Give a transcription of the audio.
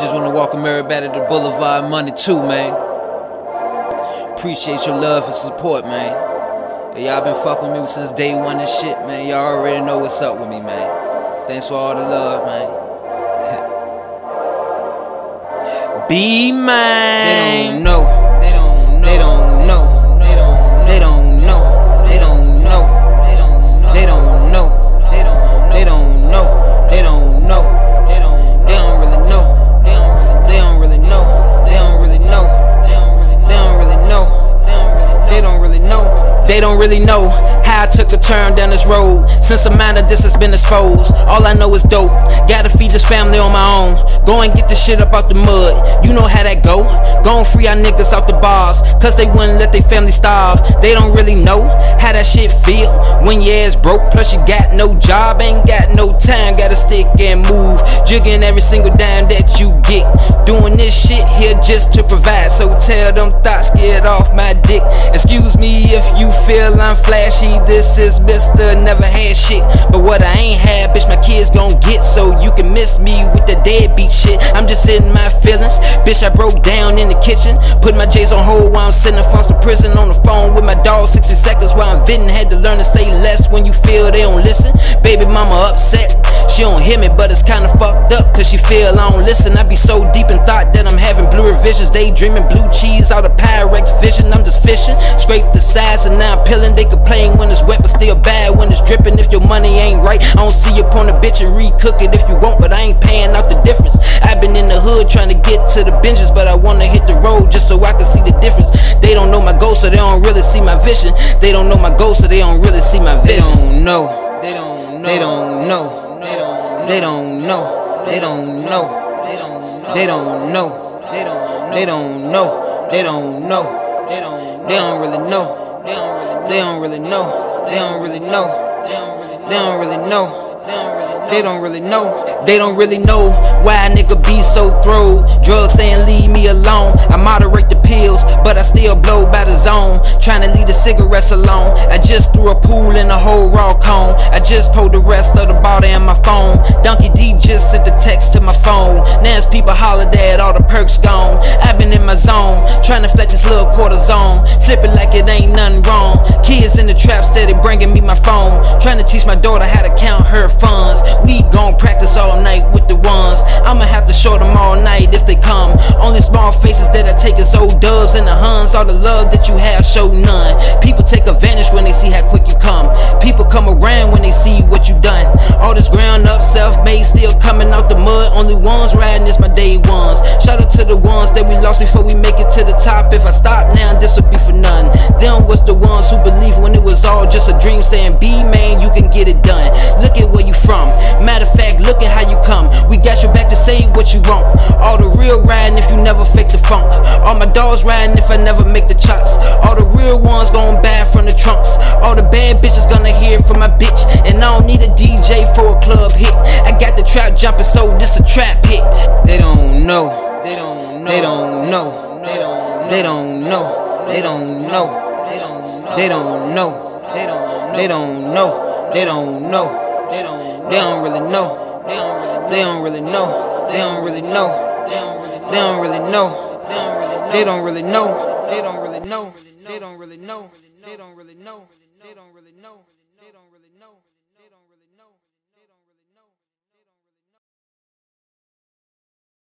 just wanna walk welcome everybody to Boulevard Money too, man. Appreciate your love and support, man. Y'all been fucking with me since day one and shit, man. Y'all already know what's up with me, man. Thanks for all the love, man. B-Mane. They don't know. They don't know. They don't really know how I took a turn down this road. Since a man of this has been exposed, all I know is dope. Gotta feed this family on my own. Go and get this shit up out the mud. You know how that go. Go and free our niggas out the bars. Cause they wouldn't let their family starve. They don't really know how that shit feel. When your ass broke, plus you got no job, ain't got no time. Gotta stick and move. Jigging every single dime that you get. Doing this shit here just to provide. So tell them thoughts, get off my dick. Excuse me if you feel I'm flashy. This is Mr. Never Had Shit. But what I ain't had, bitch, my kids gon' get. So you can miss me with the deadbeat shit. I'm just in my feelings. Bitch, I broke down in the kitchen. Put my J's on hold while I'm sitting from some prison on the phone with my dog. 60 seconds while I'm venting. Had to learn to say less when you feel they don't listen. Baby mama upset. She don't hear me, but it's kinda fucked up. Cause she feel I don't listen. I be so deep in thought that I'm having blue visions. Daydreaming blue cheese out of Pyrex vision. I'm just fishing. Scrape the sides and now I'm peeling. They complain when it's wet, but still bad when it's dripping. If your money ain't right, I don't see you upon a bitch and recook it if you want, but I ain't paying out the difference. I've been in the hood trying to get to the benches, but I wanna hit the road just so I can see the difference. They don't know my goal, so they don't really see my vision. They don't know my goal, so they don't really see my vision. They don't know. They don't know. They don't know. They don't know. They don't know. They don't know. They don't know. They don't. Know. They don't know. They don't. They don't really know. They don't really. They don't really know. They don't really know. They don't really. They don't really know. They don't really know. They don't really know why a nigga be so through. Drugs saying leave me alone. I moderate the pills, but I still blow by the zone. Trying to leave the cigarettes alone. I just threw a pool in a whole raw cone. I just pulled the rest of the bottle in my phone. Donkey D just sent the text to my phone. Now it's people holiday all the perks gone. I've been in my zone, trying to flex this little cortisone. Flip it like it ain't nothing wrong. Kids in the trap Small faces that take is old dubs and the huns. All the love that you have, show none. People take advantage when they see how quick you come. People come around when they see what you done. All this ground up, self made, still coming out the mud. Only ones riding is my day ones. Shout out to the ones that we lost before we make it to the top. If I stop now, this would be for none. Them was the ones who believed when it was all just a dream, saying, B-Mane, you can get it done. Look at where you from. Matter of fact, look at how you come. We got your back to say what you want. Real riding if you never fake the funk. All my dogs riding if I never make the chops. All the real ones going bad from the trunks. All the bad bitches gonna hear from my bitch. And I don't need a DJ for a club hit. I got the trap jumping, so this a trap hit. They don't know. They don't know. They don't know. They don't. They don't know. They don't know. They don't know. They don't know. They don't. Know. They don't know. They don't really know. They don't really. Know. They don't really know. They don't really know. They don't really know. They don't really know. They don't really know. They don't really know. They don't really know. They don't really know. They don't really know.